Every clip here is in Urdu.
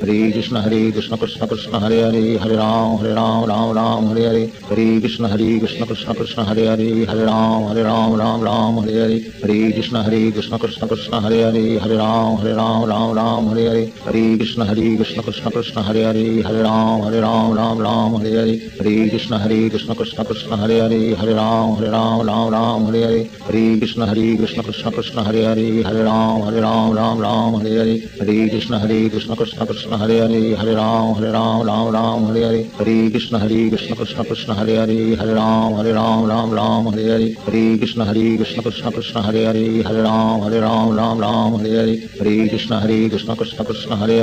ہری کشن ہری کشن کشن کشن ہرے ہری ہرے رام ہرے رام رام رام ہرے ہری ہری کشن ہری کشن کشن کشن ہرے ہری ہرے رام ہرے رام رام رام ہرے ہری ہری کشن ہری کشن کشن کشن ہرے ہری ہرے رام ہرے رام رام رام ہرے ہری ہری کشن ہری کشن کشن کشن ہرے ہری ہرے رام ہرے رام رام رام ہرے ہری ہری کشن ہری کشن کشن کشن ہرے ہری ہرے رام ہرے رام رام رام ہرے ہری ہری کشن ہری کشن کشن کشن ہرے ہری ہرے رام ہرے رام رام رام ہرے ہری ہری کشن ہری کشن کشن کشن ہرے ہری ہرے رام ہرے رام رام رام ہرے ہری ہری کشن ہری کشن کشن کشن ہرے ہری ہرے رام ہرے رام رام رام ہرے ہری ہری کشن ہری کشن کشن کشن ہرے ہری ہرے رام ہرے رام رام رام ہرے ہری ہری کشن ہری کشن کشن کشن ہرے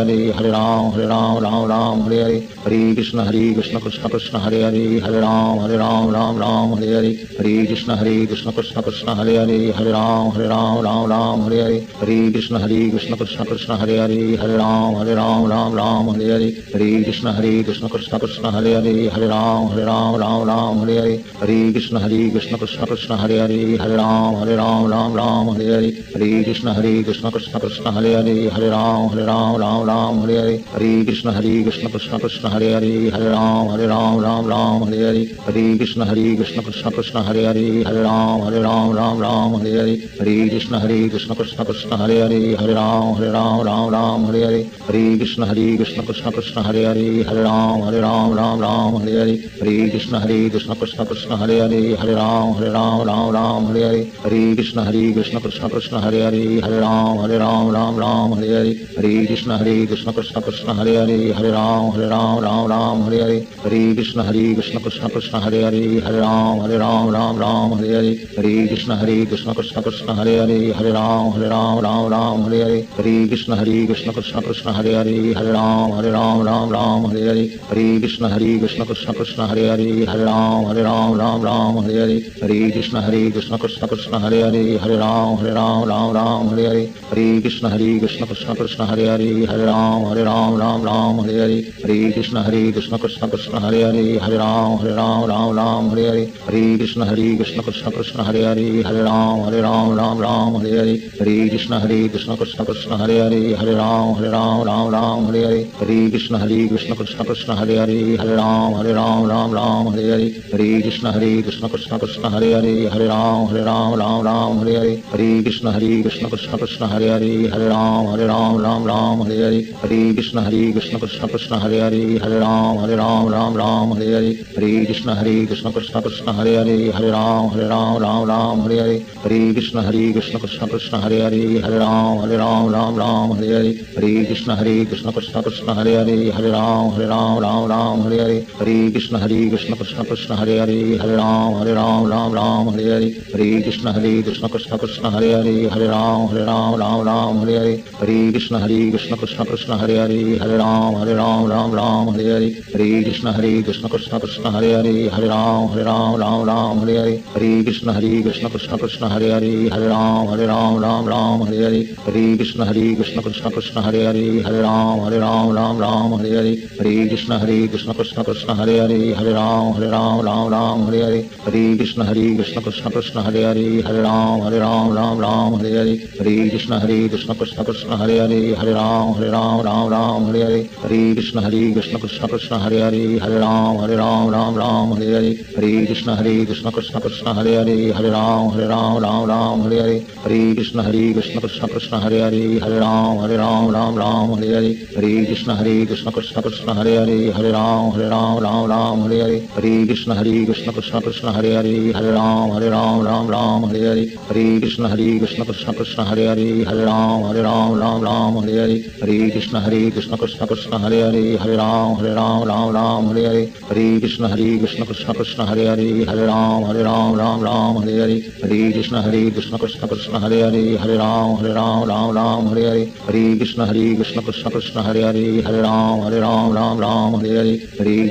ہری ہرے رام ہرے رام رام رام ہرے ہری ہری کشن ہری کشن کشن کشن ہرے ہری ہرے رام ہرے رام رام رام ہرے ہری ہری کشن ہری کشن کشن کشن ہرے ہری ہرے رام ہرے رام رام رام ہرے ہری ہری کشن ہری کشن کشن کشن ہرے ہری ہرے رام ہرے رام رام رام ہرے ہری ہری کشن ہری کشن کشن کشن ہرے ہری ہرے رام ہرے رام رام رام ہرے ہری ہری کشن ہری کشن کشن کشن ہرے ہری ہرے رام ہرے رام رام رام ہرے ہری ہری کشن ہری کشن کشن کشن ہرے ہری ہرے رام ہرے رام رام رام ہرے ہری ہری کشن ہری کشن کشن کشن ہرے ہری ہرے رام ہرے رام رام رام ہرے ہری ہری کشن ہری کشن کشن کشن ہرے ہری ہرے رام ہرے رام رام رام ہرے ہری ہری کشن ہری کشن کشن کشن ہرے ہری ہرے رام ہرے رام رام رام ہرے ہری ہری کشن ہری کشن کشن کشن ہرے ہری ہرے رام ہرے رام رام رام ہرے ہری ہری کشن ہری کشن کشن کشن ہرے ہری ہرے رام ہرے رام رام رام ہرے ہری ہری کشن ہری کشن کشن کشن ہرے ہری ہرے رام ہرے رام رام رام ہرے ہری ہری کشن ہری کشن کشن کشن ہرے ہری ہرے رام ہرے رام رام رام ہرے ہری ہری کشن ہری کشن کشن کشن ہرے ہری ہرے رام ہرے رام رام رام ہرے ہری ہری کشن ہری کشن کشن کشن ہرے ہری ہرے رام ہرے رام رام رام ہرے ہری ہری کشن ہری کشن کشن کشن ہرے ہری ہرے رام ہرے رام رام رام ہرے ہری ہری کشن ہری کشن کشن کشن ہرے ہری ہرے رام ہرے رام رام رام ہرے ہری ہری کشن ہری کشن کشن کشن ہرے ہری ہرے رام ہرے رام رام رام ہرے ہری ہری کشن ہری کشن کشن کشن ہرے ہری ہرے رام ہرے رام رام رام ہرے ہری ہری کشن ہری کشن کشن کشن ہرے ہری ہرے رام ہرے رام رام رام ہرے ہری ہری کشن ہری کشن کشن کشن ہرے ہری ہرے رام ہرے رام رام رام ہرے ہری ہری کشن ہری کشن کشن کشن ہرے ہری ہرے رام ہرے رام رام رام ہرے ہری ہری کشن ہری کشن کشن کشن ہرے ہری ہرے رام ہرے رام رام رام ہرے ہری ہری کشن ہری کشن کشن کشن ہرے ہری ہرے رام ہرے رام رام رام ہرے ہری ہری کشن ہری کشن کشن کشن ہرے ہری ہرے رام ہرے رام رام رام ہرے ہری ہری کشن ہری کشن کشن کشن ہرے ہری ہرے رام ہرے رام رام رام ہرے ہری ہری کشن ہری کشن کشن کشن ہرے ہری ہرے رام ہرے رام رام رام ہرے ہری ہری کشن ہری کشن کشن کشن ہرے ہری ہرے رام ہرے رام رام رام ہرے ہری ہری کشن ہری کشن کشن کشن ہرے ہری ہرے رام ہرے رام رام رام ہرے ہری ہری کشن ہری کشن کشن کشن ہرے ہری ہرے رام ہرے رام رام رام ہرے ہری ہری کشن ہری کشن کشن کشن ہرے ہری ہرے رام ہرے رام رام رام ہرے ہری ہری کشن ہری کشن کشن کشن ہرے ہری ہرے رام ہرے رام رام رام ہرے ہری ہری کشن ہری کشن کشن کشن ہرے ہری ہرے رام ہرے رام رام رام ہرے ہری ہری کشن ہری کشن کشن کشن ہرے ہری ہرے رام ہرے رام رام رام ہرے ہری ہری کشن ہری کشن کشن کشن ہرے ہری ہرے رام ہرے رام رام رام ہرے ہری ہری کشن ہری کشن کشن کشن ہرے ہری ہرے رام ہرے رام رام رام ہرے ہری ہری کشن ہری کشن کشن کشن ہرے ہری ہرے رام ہرے رام رام رام ہرے ہری ہری کشن ہری کشن کشن کشن ہرے ہری ہرے رام ہرے رام رام رام ہرے ہری ہری کشن ہری کشن کشن کشن ہرے ہری ہرے رام ہرے رام رام رام ہرے ہری ہری کشن ہری کشن کشن کشن ہرے ہری ہرے رام ہرے رام رام رام ہرے ہری ہری کشن ہری کشن کشن کشن ہرے ہری ہرے رام ہرے رام رام رام ہرے ہری ہری کشن ہری کشن کشن کشن ہرے ہری ہرے رام ہرے رام رام رام ہرے ہری ہری کشن ہری کشن کشن کشن ہرے ہری ہرے رام ہرے رام رام رام ہرے ہری ہری کشن ہری کشن کشن کشن ہرے ہری ہرے رام ہرے رام رام رام ہرے ہری ہری کشن ہری کشن کشن کشن ہرے ہری ہرے رام ہرے رام رام رام ہرے ہری ہری کشن ہری کشن کشن کشن ہرے ہری ہرے رام ہرے رام رام رام ہرے ہری ہری کشن ہری کشن کشن کشن ہری ہری ہر رام ہر رام رام رام ہر ہری ہری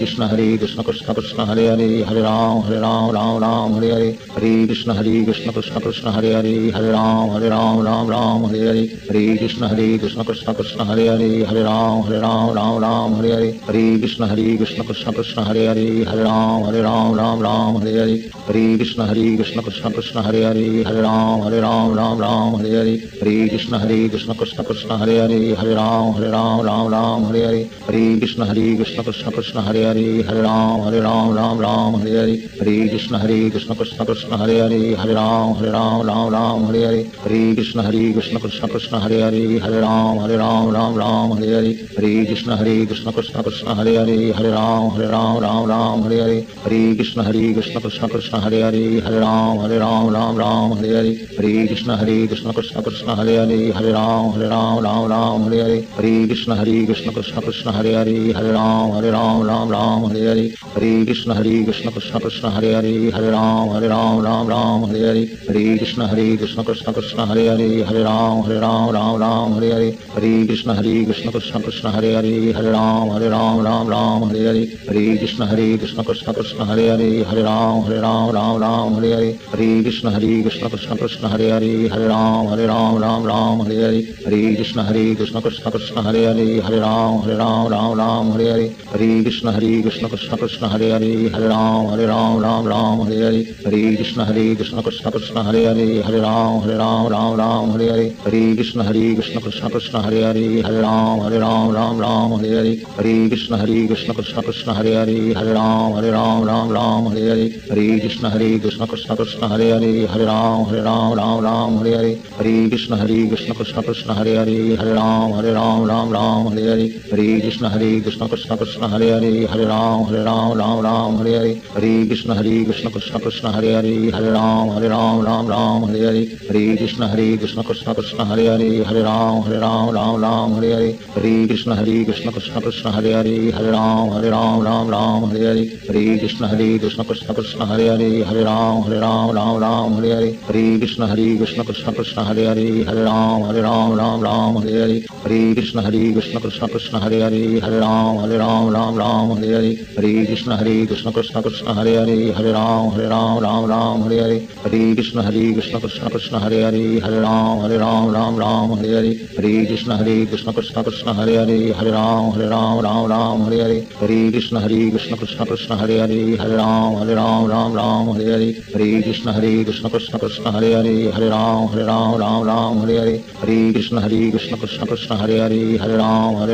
کرام ہر رام رام رام ہر ہر ہری کرام ہر رام رام رام ہر ہری ہری کرام ہر رام رام رام ہر ہر ہری کرام ہر رام رام رام ہر ہری ہری کرام ہر رام رام رام ہر ہری ہری کرام ہر رام رام رام رام ہری ہری ہری کرشن ہری کرشن کرشن کرشن ہری ہری ہری رام ہری رام رام رام ہری ہری ہری کرشن ہری کرشن کرشن کرشن ہری ہری ہری رام ہری رام رام رام ہری ہری ہری کرشن ہری کرشن کرشن کرشن ہری ہری ہری رام ہری رام رام رام ہری ہری ہری کرشن ہری کرشن کرشن کرشن ہری ہری ہری رام ہری رام رام رام ہری ہری ہری کرشن ہری کرشن کرشن کرشن ہری ہری ہری رام ہری رام رام رام ہری ہری ہری کرشن ہری کرشن کرشن کرشن ہری ہری ہری رام ہری رام رام رام ہری ہری ہری کر کشن ہری کرام ہر رام رام رام ہر ہری ہری کرام ہر رام رام رام ہر ہری ہری کرام ہر رام رام رام ہر ہر ہری کرام ہر رام رام رام ہر ہری ہری کرام ہر رام رام رام ہر ہر ہری کرام ہر رام رام رام ہر ہری ہری کر ہری ہری رام ہری رام رام رام ہری ہری ہری کرام ہر رام ہری رام رام رام ہری ہری ہری کرشن ہری کرشن کرشن کرشن ہری ہری ہری رام ہری رام رام رام ہری ہری ہری ہر ہری ہر رام ہری رام رام رام ہری ہری ہری کرشن ہری کرشن کرشن کرشن ہری ہری ہری رام ہری رام رام رام ہری ہری ہری کرشن ہری کرشن کرشن کرشن ہری ہری ہری رام ہری رام رام رام ہری ہری کرام ہر رام رام رام ہری ہری ہری کشن ہری کشن کشن کشن ہری ہری ہری رام ہری رام رام رام ہری ہری ہری کشن ہری کشن کشن کشن ہری ہری ہری رام ہری رام رام رام ہری ہری ہری کشن ہری کشن کشن کشن ہری ہری ہری رام ہری رام رام رام ہری ہری ہری کشن ہری کشن کشن کشن ہری ہری ہری رام ہری رام رام رام ہری ہری ہری کشن ہری کشن کشن کشن ہری ہری ہری رام ہری رام رام رام ہری ہری ہری کشن ہری کشن کشن کشن ہری ہری ہری رام ہری رام رام رام ہری ہری ہری کشن ہری ہر ہری ہری ہری رام ہری رام رام رام ہری ہری ہری کرام ہر رام ہری رام رام رام ہری ہری ہری کرشن ہری کرشن کرشن کرشن ہری ہری ہری رام ہری رام رام رام ہری ہری ہری کرشن ہری کرشن کرشن کرشن ہری ہری ہری رام ہری رام رام رام ہری ہری ہری کرشن ہری کرشن کرشن کرشن ہری ہری ہری رام ہری رام رام رام ہری ہری ہری کرشن ہری کرشن کرشن کرشن ہری ہری ہری رام ہری رام رام رام ہری ہری کر رام ہری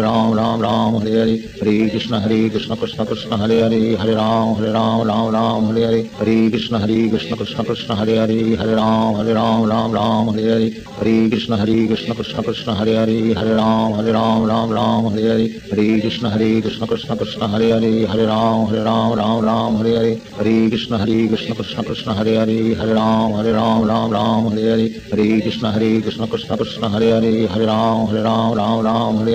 کرام ہر رام رام رام رام ہری ہری ہری کشن ہری کشن کشن کشن ہری ہری ہر رام رام رام رام ہری ہری ہری کشن ہری کشن کشن کشن ہری ہری ہر رام ہر رام رام رام ہری ہری ہری کشن ہری کشن کشن کشن ہری ہری ہر رام رام رام رام ہری ہری ہری کشن ہری کشن کشن کشن ہری ہری ہر رام رام رام رام ہری ہری ہری کشن ہری کشن کشن کشن ہری ہری ہر رام رام رام رام ہری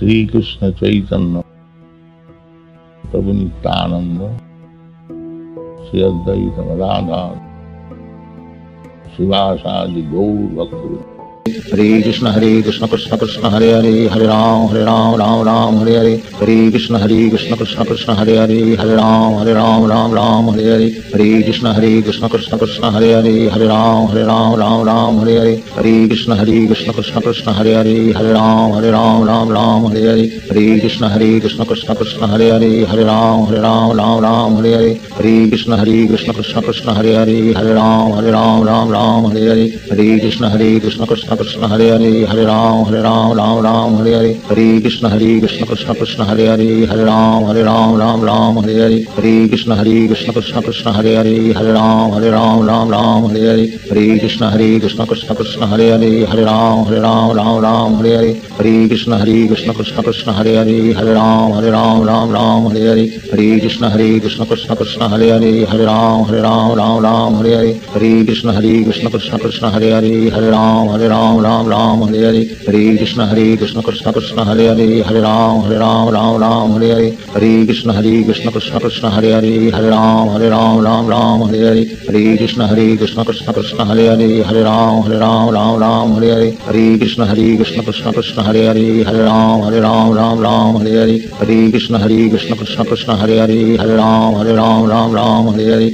ری کشت مار شاید ہری کشن ہری کشن کشن کشن ہرے ہرے ہرے رام ہرے رام رام رام ہرے ہرے ہری کشن ہری کشن کشن کشن ہرے ہرے ہرے رام ہرے رام رام رام ہرے ہرے ہری کشن ہری کشن کشن کشن ہرے ہرے ہرے رام ہرے رام رام رام ہرے ہرے ہری کشن ہری کشن کشن کشن ہرے ہرے ہرے رام ہرے رام رام رام ہرے ہرے ہری کشن ہری کشن کشن کشن ہرے ہرے ہرے رام ہرے رام رام رام ہرے ہرے ہری کشن ہری کشن کشن کشن ہرے ہرے ہرے رام ہرے رام رام رام ہرے ہرے ہری کشن ہری کشن کشن کشن ہر ہری ہر رام ہر رام رام رام ہر ہری ہری کرام ہر رام رام رام ہر ہری ہری کرام ہر رام رام رام ہر ہری ہری کرام ہر رام رام رام ہر ہر ہری کرام ہر رام رام رام ہر ہری ہری کرام ہر رام رام رام ہر ہر ہری کرام ہر رام رام رام رام ہری ہری ہری کرشن ہری کرشن کرشن کرشن ہری ہری ہری رام ہری رام رام رام ہری ہری ہری کرام ہر رام ہری رام رام رام ہری ہری ہری کرام ہر رام ہری رام رام رام ہری ہری ہری کرشن ہری کرشن کرشن کرشن ہری ہری ہری رام ہری رام رام رام ہری ہری ہری کرشن ہری کرشن کرشن کرشن ہری ہری ہری رام ہری رام رام رام ہری ہری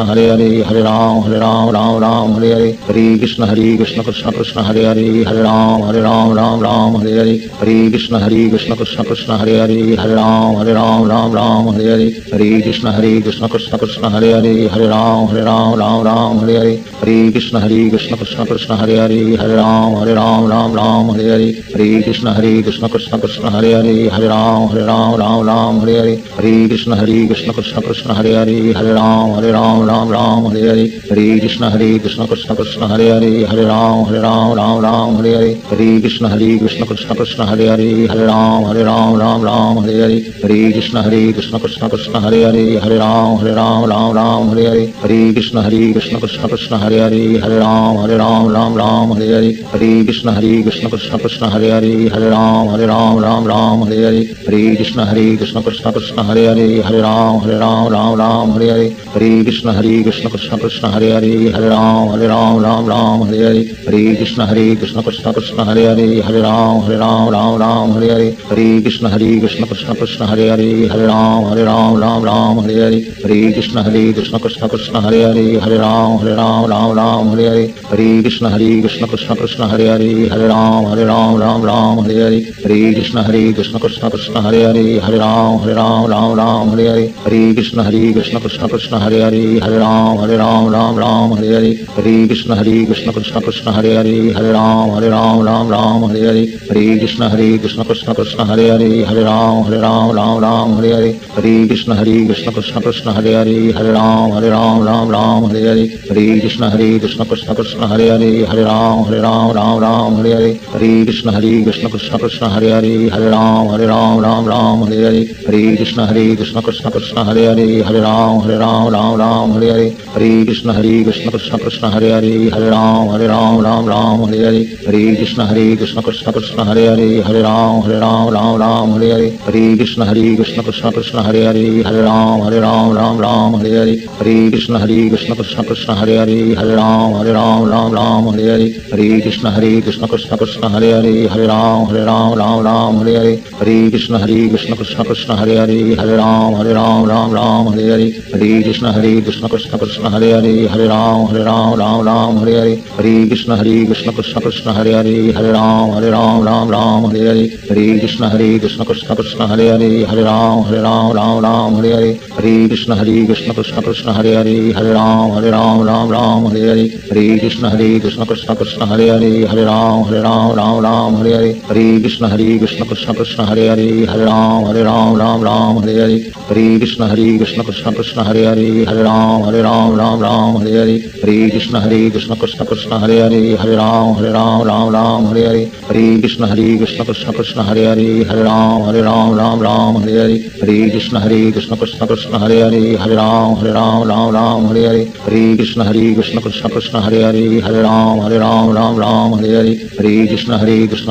ہر ہری ہر رام ہر رام رام رام ہر ہر ہری کرام ہر رام رام رام ہر ہری ہری کرام ہر رام رام رام ہر ہری ہری کرام ہر رام رام رام ہر ہری ہری کرام ہر رام رام رام ہر ہری ہری کرام ہر رام رام رام ہر ہری ہری کرام ہر رام رام ہر ہری ہری کرام ہر رام رام ہر ہری ہری کرام ہر رام رام ہر ہری ہری کرام ہر رام رام ہر ہری ہری کرام ہر رام رام ہری ہری ہری کر ہر ہری ہر رام ہر رام رام رام ہر ہری ہری کشن ہری کشن کشن کرام ہر رام رام رام ہر ہر ہری کرام ہر رام رام رام ہر ہری ہری کشن ہری کشن کشن کرام ہر رام رام رام ہر ہر ہری کرام ہر رام رام رام ہر ہری ہری کشن ہری کشن کشن کرام ہر رام رام رام ہر ہری ہری ہری کشن ہری کشن کشن کشن ہری کرام ہر رام رام رام رام ہری ہری ہری کرشن ہری کرشن کرشن کرشن ہری ہری ہری رام ہری رام رام رام ہری ہری ہری کرشن ہری کرشن کرشن کرشن ہری ہری ہری رام ہری رام رام رام ہری ہری ہری کرشن ہری کرشن کرشن کرشن ہری ہری ہری رام ہری رام رام رام ہری ہری ہری ہر ہری ہری ہری ہری رام ہری رام رام رام ہری ہری ہری کرشن ہری کرشن کرشن کرشن ہری ہری ہری رام ہری رام رام رام ہری ہری ہری کرشن ہری کرشن کرشن کرشن ہری ہری ہری رام ہری رام رام رام ہری ہری ہری کر ہری کشن کشن کشن ہری ہری ہر رام ہر رام رام رام ہری ہری ہری کشن ہری کشن کشن کشن ہری ہری ہر رام ہر رام رام رام ہری ہری ہری کشن ہری کشن کشن کشن ہری ہری ہر رام ہر رام رام رام ہری ہری ہری کشن ہری کشن کشن کشن ہری ہری ہر رام ہر رام رام رام ہری ہری ہری کشن ہری کشن کشن کشن ہری ہری ہر رام ہر رام رام رام ہری ہری ہری کشن ہری کشن کشن کشن ہری ہری ہر رام ہر رام رام رام ہری ہری ہری کشن ہری کشن کشن کشن ہری ہری ہری رام ہری رام رام رام ہری ہری ہری کشن ہری کشن کشن کشن ہری ہری ہری رام ہری رام رام رام ہری ہری ہری کشن ہری کشن کشن کشن ہری ہری ہری رام ہری رام رام رام ہری ہری ہری کشن ہری کشن کشن کشن ہری ہری ہری رام ہری رام رام رام ہری ہری ہری کشن ہری کشن کشن کشن ہری ہری ہری رام ہری رام رام رام ہری ہری ہری کشن ہری کشن کشن کشن ہری ہری ہری رام ہری رام رام رام ہری ہری ہری کشن ہری کشن کشن کشن ہری ہری ہری رام ہری رام رام رام ہری ہری ہری کشن ہری کشن کشن کشن ہری ہری ہر رام رام رام رام ہری ہری ہری کشن ہری کشن کشن کشن ہری ہری ہر رام رام رام رام ہری ہری ہری کشن ہری کشن کشن کشن ہری ہری ہر رام رام رام رام ہری ہری ہری کشن ہری کشن کشن کشن ہری ہری ہر رام رام رام رام ہری ہری ہری کشن ہری کشن کشن کشن ہری ہری ہر رام رام رام رام ہری ہری ہری کشن ہری کشن کشن کشن ہری ہری ہر رام رام رام رام ہری ہری ہری کشن ہری کشن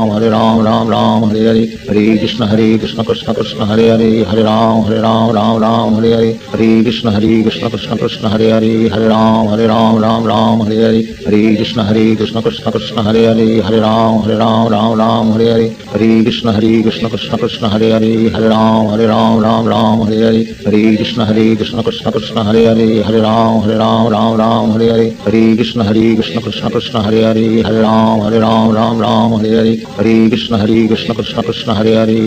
رام ہر رام رام رام ہری ہری ہری کشن ہری کشن کشن کشن ہری کرام ہر رام رام رام ہری ہری ہری کشن ہری کشن کشن کشن ہری کرام ہر رام رام رام ہری ہری ہری کشن ہری کشن کشن کشن ہری کرام ہر رام رام رام ہری ہری ہری کشن ہری کشن کشن کشن ہری کرام ہر رام رام رام ہری ہری ہری کشن ہری کشن کشن کشن ہری کرام ہر رام رام رام ہری ہری ہری کشن ہری کشن کشن کشن ہری کرام ہر رام رام رام ہری ہری ہری کرام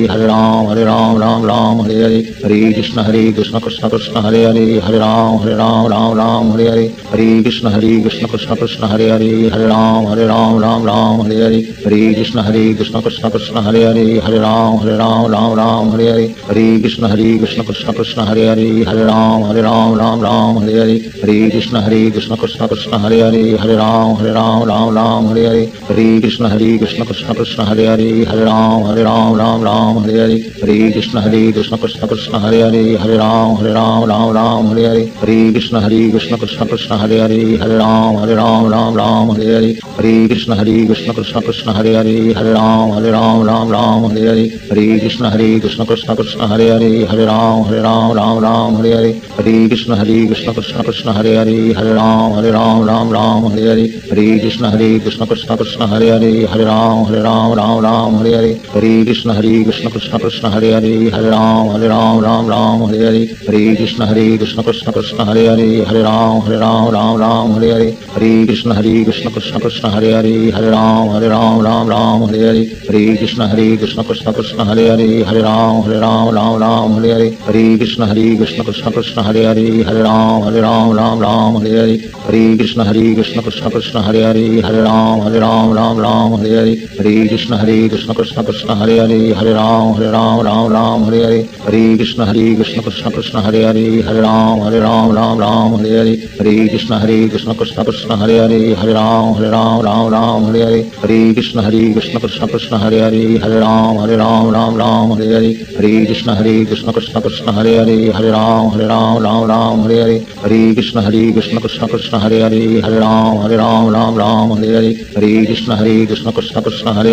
ہر رام ہری رام رام رام ہری ہری ہری کرام ہر رام ہری رام رام رام ہری ہری ہری کرشن ہری کرشن کرشن کرشن ہری ہری ہری رام ہری رام رام رام ہری ہری ہری کرام ہر رام ہری رام رام رام ہری ہری ہری کرشن ہری کرشن کرشن کرشن ہری ہری ہری رام ہری رام رام رام ہری ہری ہری کرشن ہری کرشن کرشن کرشن ہری ہری ہری رام ہری رام رام رام ہری ہری ہری کر کرشن ہری ہری ہر رام ہر رام رام رام ہری ہری ہری کرشن ہری کرشن کرشن کرشن ہری ہری ہر رام رام رام رام ہری ہری ہری کرشن ہری کرشن کرشن کرشن ہری ہری ہر رام ہر رام رام رام ہری ہری ہری کرشن ہری کرشن کرشن کرشن ہری ہری ہر رام رام رام رام ہری ہری ہری کرشن ہری کرشن کرشن کرشن ہری ہری ہر رام رام رام رام ہری ہری ہری کرشن ہری کرشن کرشن کرشن ہری ہری ہر رام ہر رام رام رام ہری ہری ہری کرشن ہری کرشن کرشن کرشن ہری ہری ہر رام ہر رام رام رام رام ہری ہری ہری کرشن ہری کرشن کرشن کرشن ہری ہری ہر رام رام رام رام ہری ہری کرام ہر رام رام رام رام ہری ہری ہری ہر ہری ہری ہری ہر رام رام رام رام ہری ہری ہری کرشن ہری کرشن کرشن کرشن ہری ہری ہر رام رام رام رام ہری ہری ہری ہر ہری ہر رام ہر رام رام رام ہری ہری ہری کشن ہری کشن کشن کشن ہرے ہرے ہرے رام ہرے رام رام رام ہرے ہری ہرے کشن ہرے کشن کشن کشن ہرے ہرے ہرے رام ہرے رام رام رام ہری ہری ہرے کشن ہرے کشن کشن کشن ہرے ہرے ہرے رام ہرے رام رام رام ہری ہری ہرے کشن ہرے کشن کشن کشن ہرے ہرے ہرے رام ہرے رام رام رام ہری ہری ہرے کشن ہرے کشن کشن کشن ہرے ہرے ہرے رام ہرے رام رام رام ہرے ہری ہرے کشن ہرے کشن کشن کشن ہرے ہرے ہرے رام ہرے رام رام رام ہری ہری ہرے کشن ہرے کشن کشن کشن ہرے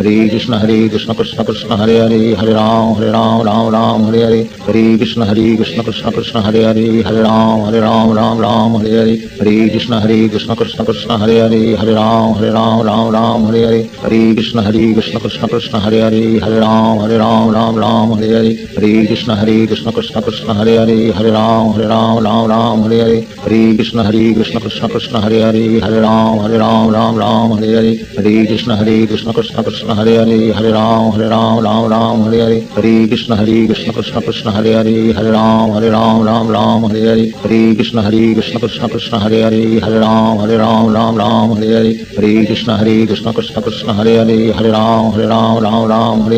ہری کشن ہری کشن کشن کشن ہرے ہرے ہرے رام ہرے رام رام رام ہرے ہرے ہری کشن ہری کشن کشن کشن ہرے ہرے ہرے رام ہرے رام رام رام ہرے ہرے ہری کشن ہری کشن کشن کشن ہرے ہرے ہرے رام ہرے رام رام رام ہرے ہرے ہری کشن ہری کشن کشن کشن ہرے ہرے ہرے رام ہرے رام رام رام ہرے ہرے ہری کشن ہری کشن کشن کشن ہرے ہرے ہرے رام ہرے رام رام رام ہرے ہرے ہری کشن ہری کشن کشن کشن ہرے ہرے ہرے رام ہرے رام رام رام ہرے ہرے ہری کشن ہری کشن کشن کشن ہر ہری ہر رام ہر رام رام رام ہر ہر ہری کرام ہر رام رام رام ہر ہری ہری کرام ہر رام رام رام ہر ہری ہری کرام ہر رام رام رام ہر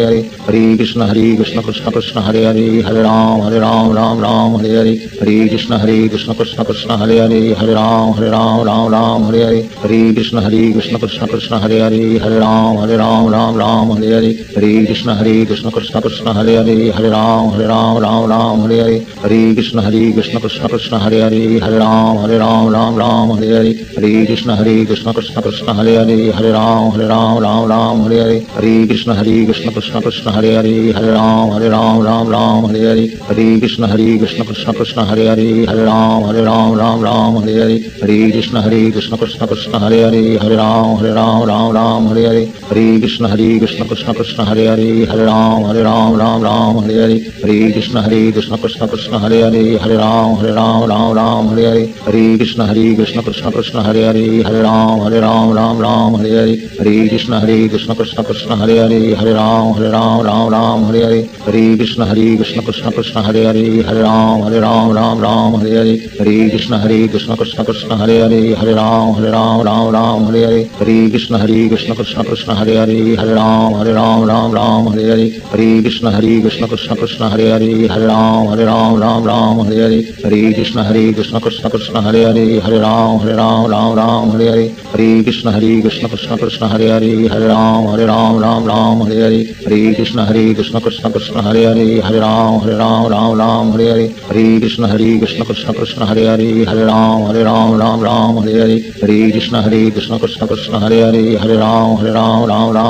ہر ہری کرام ہر رام رام رام ہر ہری ہری کرام ہر رام رام رام ہر ہر ہری کرام ہر رام رام رام رام ہری ہری ہری رام ہری رام رام رام ہری ہری ہری کرشن ہری کرشن کرشن کرشن ہری ہری ہری رام ہری رام رام رام ہری ہری ہری کرام ہر رام ہری رام رام رام ہری ہری کرشن ہر ہری ہری ہری رام ہری رام رام رام ہری ہری ہری کرام ہر رام ہری رام رام رام ہری ہری ہری کرام ہر رام ہری رام رام رام ہری کرشن ہری کرشن کرشن کرشن ہری ہری ہر رام رام رام رام ہری ہری ہری کرشن ہری کرشن کرشن کرشن ہری ہری ہر رام رام رام رام ہری ہری ہری کرشن ہری کرشن کرشن کرشن ہری ہری ہر رام رام رام رام ہری ہری ہری کرشن ہری کرشن کرشن کرشن ہری ہری ہر رام رام رام رام ہری ہری ہری کرشن ہری کرشن کرشن کرشن ہری ہری ہر رام رام رام رام ہری ہری ہری کرشن ہری کرشن کرشن کرشن ہری ہری ہر رام رام رام رام ہری ہری ہری کرشن ہری کرشن کرشن کرشن ہری ہری ہری ہری رام ہر رام رام رام ہری ہری ہری کرام ہر رام رام رام رام ہری ہری ہری کرام ہری رام رام ہر ہری ہری کرام ہر رام رام رام ہری ہری کرام ہر رام رام رام رام ہری ہری کرشن ہر ہری ہری ہر رام ہر رام رام رام ہری ہری ہری کرشن ہری کرشن کرشن کرشن ہری ہری ہر رام رام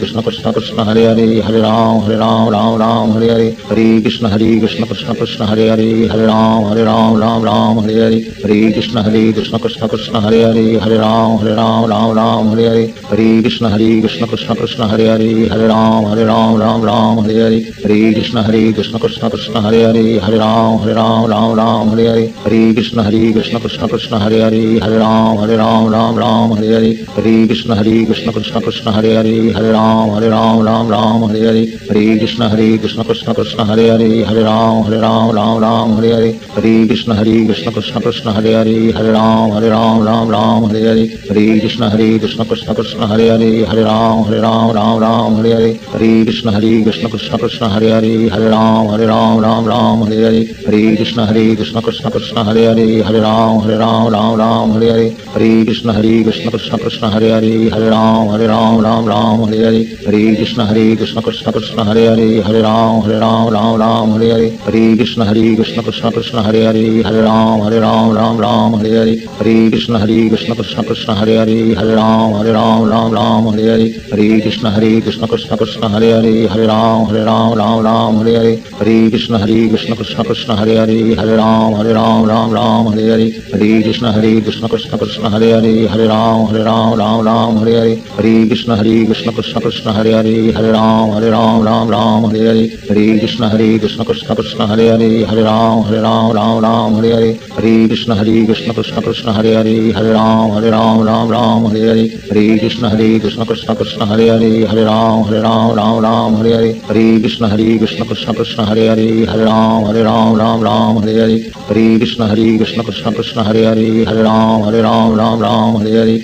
کشن کشن کشن ہر ہری ہر رام ہر رام رام رام ہر ہر ہری کرام ہر رام رام رام ہر ہری ہری کرام ہر رام رام رام ہر ہری ہری کرام ہر رام رام رام ہر ہری ہری کرام ہر رام رام رام ہر ہر ہری کرام ہر رام رام رام ہر ہری ہری کرام رام ہر رام رام رام ہری ہری ہری کشن ہری کشن کشن کرام ہر رام رام رام رام ہری ہری ہری کشن ہری کشن کشن کرام ہر رام رام رام رام ہری ہری ہری کشن ہری کشن کشن کرام ہر رام رام رام رام ہری ہری ہری کشن ہری کشن کشن کرام ہر رام رام رام رام ہری ہری ہری کشن ہری کشن کشن کرام ہر رام رام رام رام ہری ہری ہری کشن ہری کشن کشن کرام ہر رام رام رام رام ہری ہری ہری ہرے کشن ہرے کشن کشن کشن ہرے ہرے رام ہرے رام رام رام ہری ہری ہرے کشن ہرے کشن کشن کشن ہرے ہرے ہرے رام ہرے رام رام رام ہری ہرے ہرے کشن ہرے کشن کشن کشن ہرے ہرے ہرے رام ہرے رام رام رام ہری ہرے ہرے کشن ہرے کشن کشن کشن ہرے ہرے ہرے رام ہرے رام رام رام ہرے ہرے ہرے کشن ہرے کشن کشن کشن ہرے ہرے ہرے رام ہرے رام رام رام ہرے ہرے ہری کشن ہرے کشن کشن کشن ہرے ہرے ہرے رام ہرے رام رام رام ہری ہری ہرے کشن ہرے کشن کشن کشن ہر ہری ہر رام ہر رام رام رام ہر ہری ہری کرام ہر رام رام رام ہر ہر ہری کرام ہر رام رام رام ہر ہری ہری کرام ہر رام رام رام ہر ہری ہری کرام ہر رام رام رام ہر ہری ہری کرام ہر رام رام رام ہر ہری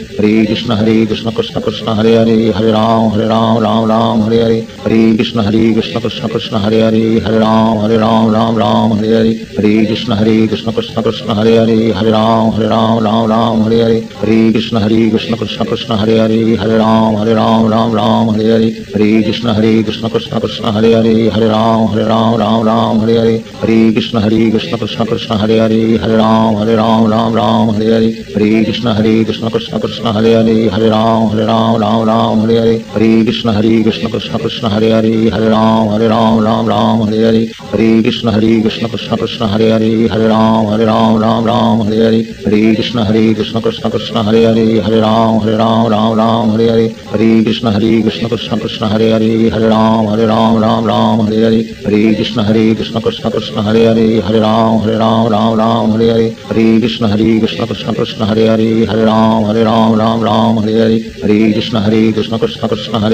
ہری کرام ہر رام رام رام رام ہری ہری ہری کشن ہری کشن کشن کشن ہری ہری ہری رام ہری رام رام رام ہری ہری ہری کشن ہری کشن کشن کشن ہری ہری ہری رام ہری رام رام رام ہری ہری ہری کشن ہری کشن کشن کشن ہری ہری ہری رام ہری رام رام رام ہری ہری ہری کشن ہری کشن کشن کشن ہری ہری ہری رام ہری رام رام رام ہری ہری ہری کشن ہری کشن کشن کشن ہری ہری ہری رام ہری رام رام رام ہری ہری ہری کشن ہری کشن کشن کشن ہری ہری ہری رام ہری رام رام رام ہری ہری ہری کرشن ہری کرشن کرشن کرشن ہری ہری ہر رام رام رام رام ہری ہری ہری کرشن ہری کرشن کرشن کرشن ہری ہری ہر رام رام رام رام ہری ہری ہری کرشن ہری کرشن کرشن کرشن ہری ہری ہر رام رام رام رام ہری ہری ہری کرشن ہری کرشن کرشن کرشن ہری ہری ہر رام رام رام رام ہری ہری ہری کرشن ہری کرشن کرشن کرشن ہری ہری ہر رام رام رام رام ہری ہری ہری کرشن ہری کرشن کرشن کرشن ہری ہری ہر رام رام رام رام ہری ہری ہری کرشن ہری کرشن کرشن کرشن کر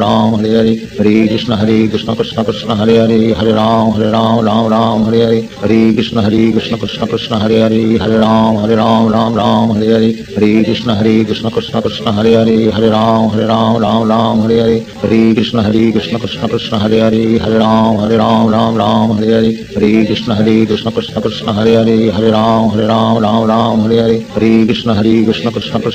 رام رام ہری ہری ہری کرشن ہری کرشن کرشن کرشن ہری ہری ہری رام ہری رام رام رام ہری ہری کہری ہری ہری ہری رام ہری رام رام رام ہری ہری ہری کرشن ہری کرشن کرشن کرشن ہری ہری ہری رام ہری رام رام رام ہری ہری ہری کرشن ہری کرشن کرشن کرشن ہری ہری ہری رام ہری رام رام رام ہری ہری ہری کرشن ہری کرشن کرشن کرشن ہری ہری ہری رام ہری رام رام رام ہری ہری ہری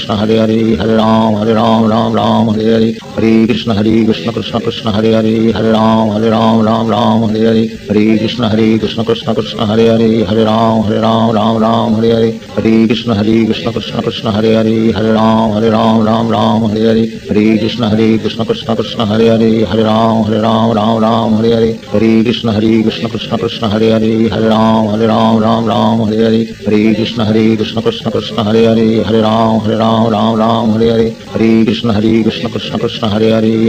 کرام ہر رام ہری رام رام رام ہری ہری ہری کر ہری کشن کشن کشن ہری ہری ہر رام ہر رام رام رام ہری ہری ہری کشن ہری کشن کشن کشن ہری ہری ہر رام ہر رام رام رام ہری ہری ہری کشن ہری کشن کشن کشن ہری ہری ہر رام ہر رام رام رام ہری ہری ہری کشن ہری کشن کشن کشن ہری ہری ہر رام ہر رام رام رام ہری ہری ہری کشن ہری کشن کشن کشن ہری ہری ہر رام ہر رام رام رام ہری ہری ہری کشن ہری کشن کشن کشن ہری ہری ہر رام ہر رام رام رام ہری ہری ہری کشن ہری کشن کشن کشن ہری ہری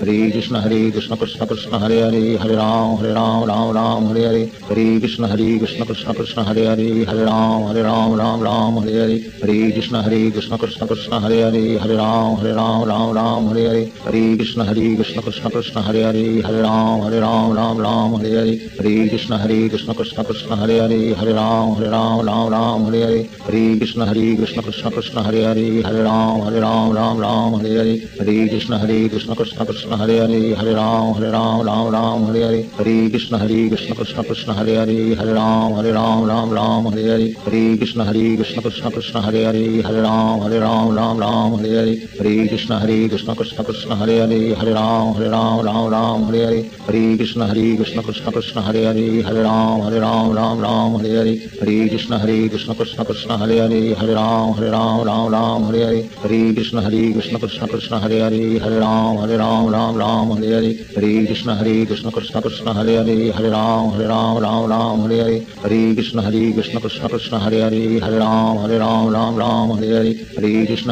ہری کشن ہری کشن کشن کشن ہرے ہرے ہر رام ہر رام رام رام ہرے ہرے ہری کشن ہری کشن کشن کشن ہرے ہرے ہر رام ہر رام رام رام ہرے ہرے ہری کشن ہری کشن کشن کشن ہرے ہرے ہر رام ہر رام رام رام ہرے ہرے ہری کشن ہری کشن کشن کشن ہرے ہرے ہر رام ہر رام رام رام ہرے ہرے ہری کشن ہری کشن کشن کشن ہرے ہرے ہر رام ہر رام رام رام ہرے ہرے ہری کشن ہری کشن کشن کشن ہرے ہرے ہر رام ہر رام رام رام ہرے ہرے ہری کشن ہری کشن کشن کشن کرشن ہری ہری ہری رام ہری رام رام رام ہری ہری ہری کرام ہر رام ہری رام رام رام ہری ہری ہری کرشن ہری کرشن کرشن کرشن ہری ہری ہری رام ہری رام رام رام ہری ہری ہری کرشن ہری کرشن کرشن کرشن ہری ہری ہری رام ہری رام رام رام ہری ہری ہری کرشن ہری کرشن کرشن کرشن ہری ہری ہری رام ہری رام رام رام ہری ہری ہری کرشن ہری کرشن کرشن کرشن ہری ہری ہری رام ہری رام رام رام ہری ہری ہری کشن ہری کشن کشن کشن ہری ہری ہری کرام ہر رام رام رام ہری ہری ہری کرام ہر رام ہری رام رام رام ہری ہری ہری کرام ہر رام ہری رام رام رام ہری ہری ہری کرام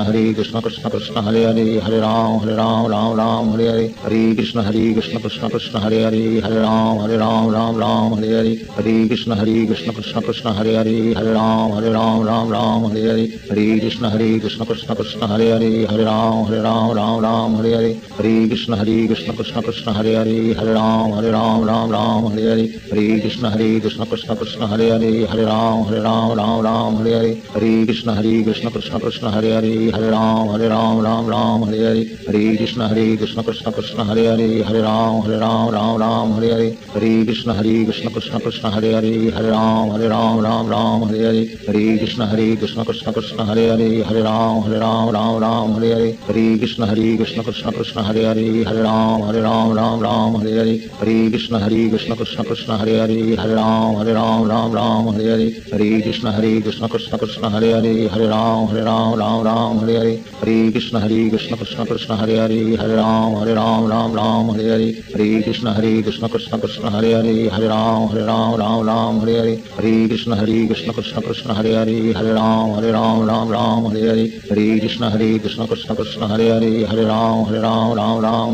ہری رام ہری رام رام رام ہری ہری ہری کرشن ہری کرشن کرشن کرشن ہری ہری ہری رام ہری رام رام رام ہری ہری ہری کرشن ہری کرشن کرشن کرشن ہری ہری ہری رام ہری رام رام رام ہری ہری ہری کرام ہر رام ہری رام رام رام ہری ہری ہری کر ہری کرام ہر رام رام رام ہر ہری ہری کرام ہر رام رام ہر ہری ہری کرام ہر رام رام ہر ہری ہری کرام ہر رام رام ہر ہری ہری کرام ہر رام رام ہر ہری ہری کرام ہر رام رام ہر ہری ہری کر ہر رام ہر رام رام رام ہر ہری ہری کشن ہری کشن کشن کرام ہر رام رام رام ہر ہری ہری کشن ہری کشن کشن کرام ہر رام رام رام ہر ہری ہری کشن ہری کشن کشن کرام ہر رام رام رام ہر ہری ہری کشن ہری کشن کشن کرام ہر رام رام رام ہر ہری ہری کشن ہری کشن کشن کرام ہر رام رام رام ہر ہری ہری کشن ہری کشن کشن کشن ہر ہری ہر رام ہر رام رام رام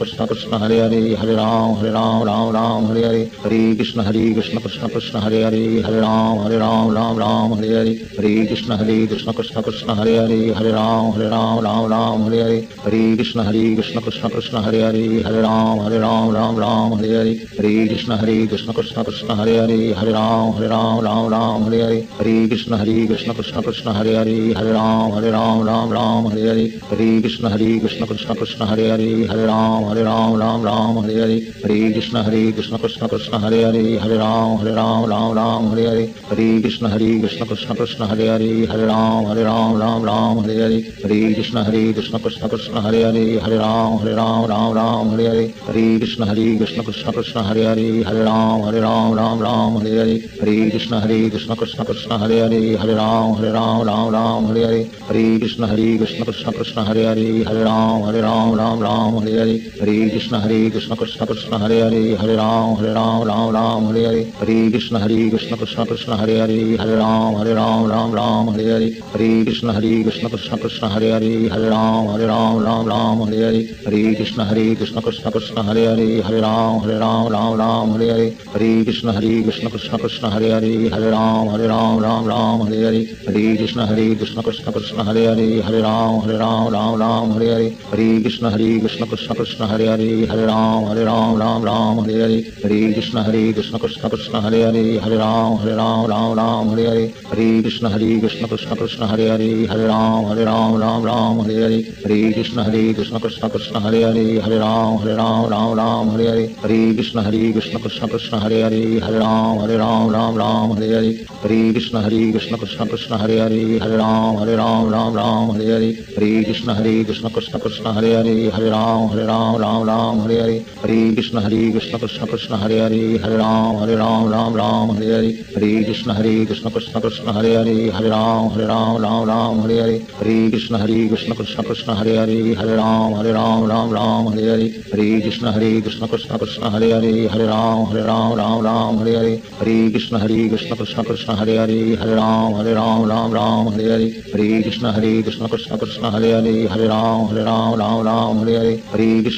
کشن کشن ہر ہری ہر رام ہر رام رام رام ہر ہر ہری کرام ہر رام رام رام ہر ہری ہری کرام ہر رام رام رام ہر ہر ہری کرام ہر رام رام رام ہر ہری ہری گشن ہری کرام ہر رام رام رام ہر ہری ہری کرام ہر رام رام رام ہر ہری ہری کرام ہری رام رام رام ہری ہری ہری کشن ہری کشن کشن کشن ہری ہری ہری رام ہری رام رام رام ہری ہری ہری کشن ہری کشن کشن کشن ہری ہری ہری رام ہری رام رام رام ہری ہری ہری کشن ہری کشن کشن کشن ہری ہری ہری رام ہری رام رام رام ہری ہری ہری کشن ہری کشن کشن کشن ہری ہری ہری رام ہری رام رام رام ہری ہری ہری کشن ہری کشن کشن کشن ہری ہری ہری رام ہری رام رام رام ہری ہری ہری کشن ہری کشن کشن کشن ہری ہری ہری رام ہری رام رام رام ہری ہری ہری کرام ہر رام ہری رام رام رام ہری ہری ہری کرشن ہری کرشن کرشن کرشن ہری ہری ہری رام ہری رام رام رام ہری ہری ہری کرشن ہری کرشن کرشن کرشن ہری ہری ہری رام ہری رام رام رام ہری ہری ہری کرشن ہری کرشن کرشن کرشن ہری ہری ہری رام ہری رام رام رام ہری ہری ہری ہر ہری ہر رام ہری رام رام رام ہری ہری ہری کرشن ہری کرشن کرشن کرشن ہری ہری ہری رام ہری رام رام رام ہری ہری کر ہری ہری ہر رام ہر رام رام رام ہر ہری ہری کرام ہر رام رام رام ہر ہری ہری کرام ہر رام رام رام ہر ہری ہری کرام ہر رام رام رام ہر ہر ہری کرام ہر رام رام رام ہر ہری ہری کرام ہر رام رام رام ہر ہری ہری کرام ہر رام رام رام رام ہری ہری ہری کرشن ہری کرشن کرشن کرشن ہری ہری ہری رام ہری رام رام رام ہری ہری ہری کرشن ہری کرشن کرشن کرشن ہری ہری ہری رام ہری رام رام رام ہری ہری ہری کرشن ہری کرشن کرشن کرشن ہری ہری ہری رام ہری رام رام رام ہری ہری ہری کرشن ہری کرشن کرشن کرشن ہری ہری ہری رام ہری رام رام رام ہری ہری ہری کرشن ہری کرشن کرشن کرشن ہری ہری ہری رام ہری رام رام رام ہری ہری ہری کرشن ہری کرشن کرشن کرشن ہری ہری ہری رام ہری رام رام رام ہری ہری ہری کر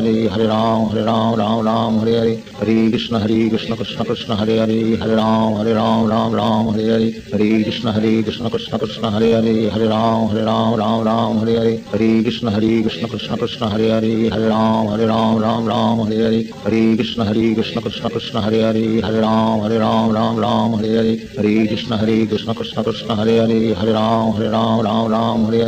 ہری ہری رام ہری رام رام رام ہری ہری ہری کہری کہ ہر ہری ہری ہری رام ہری رام رام رام ہری ہری ہری کرام ہر رام ہری رام رام رام ہری ہری ہری کرام ہری رام ہری رام رام رام ہری ہری ہری کرشن ہری کرشن کرشن کرشن ہری ہری ہری رام ہری رام رام رام ہری ہری ہری کرام ہر رام ہری رام رام رام ہری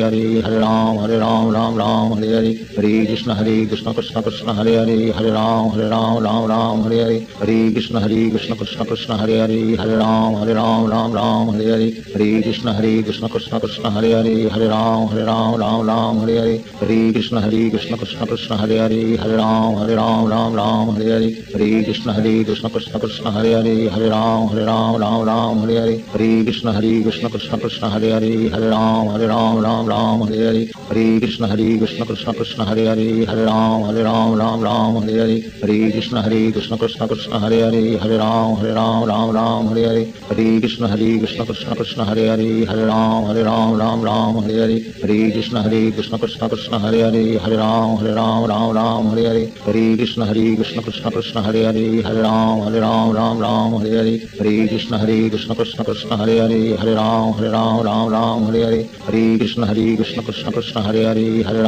ہری کرام ہر رام رام رام ہری ہری ہری کشن ہری کشن کشن کشن ہری ہری ہری رام ہری رام رام رام ہری ہری ہری کشن ہری کشن کشن کشن ہری ہری ہری رام ہری رام رام رام ہری ہری ہری کشن ہری کشن کشن کشن ہری ہری ہری رام ہری رام رام رام ہری ہری ہری کشن ہری کشن کشن کشن ہری ہری ہری رام ہری رام رام رام ہری ہری ہری کشن ہری کشن کشن کشن ہری ہری ہری رام ہری رام رام رام ہری ہری ہری کشن ہری کشن کشن کشن ہری ہری ہری رام ہری رام رام رام ہری ہری ہری کشن ہری ہری ہری ہری رام ہری رام رام رام ہری ہری ہری کرام ہر رام ہری رام رام رام ہری ہری ہری کرشن ہری کرشن کرشن کرشن ہری ہری ہری رام ہری رام رام رام ہری ہری ہری کرشن ہری کرشن کرشن کرشن ہری ہری ہری رام ہری رام رام رام ہری ہری ہری کرشن ہری کرشن کرشن کرشن ہری ہری ہری رام ہری رام رام رام ہری ہری ہری کرشن ہری کرشن کرشن کرشن ہری ہری ہری رام ہری رام رام رام ہری ہری کر